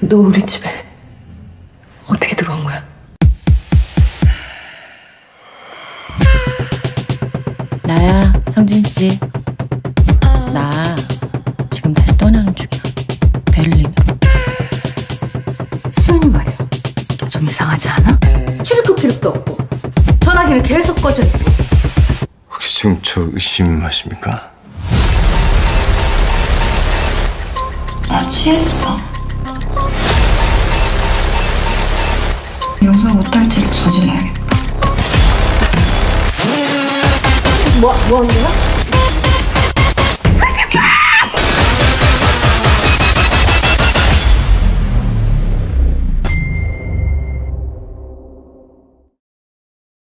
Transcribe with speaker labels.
Speaker 1: 너 우리 집에 어떻게 들어온 거야?
Speaker 2: 나야, 성진 씨. 나 지금 다시 떠나는 중이야. 베를린으로.
Speaker 1: 수연이 말이야. 좀 이상하지 않아? 출입국 기록도 없고 전화기는 계속 꺼져 있고
Speaker 3: 혹시 지금 저 의심하십니까?
Speaker 4: 나 취했어. 용서 못할 짓을 저질러야겠다.
Speaker 1: 뭐, 뭐 하는 거야?